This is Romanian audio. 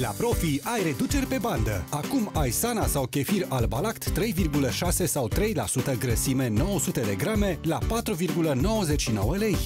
La Profi ai reduceri pe bandă. Acum ai Sana sau Kefir Albalact 3,6 sau 3% grăsime 900 de grame la 4,99 lei.